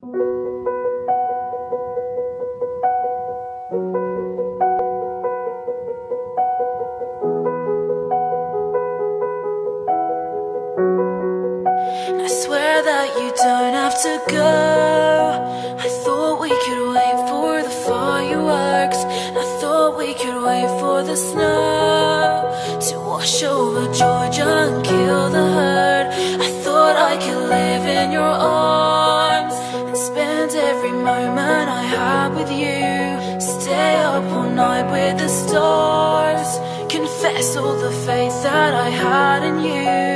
I swear that you don't have to go. I thought we could wait for the fireworks. I thought we could wait for the snow to wash over Georgia and kill the herd. I thought I could live in your arms every moment I had with you. Stay up all night with the stars. Confess all the faith that I had in you.